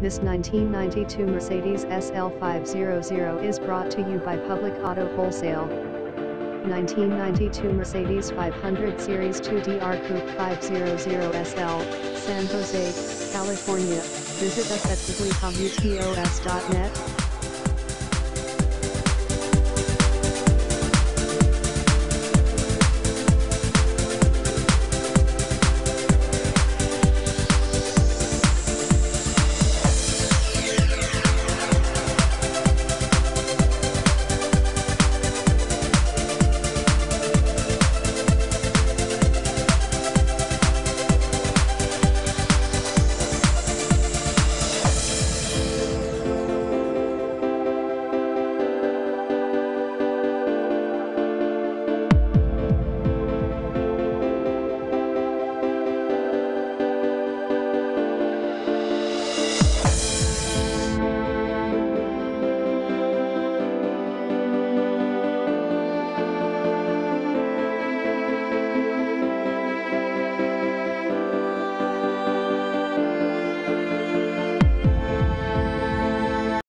This 1992 Mercedes SL500 is brought to you by Public Auto Wholesale. 1992 Mercedes 500 Series 2DR Coupe 500 SL, San Jose, California. Visit us at www.utos.net.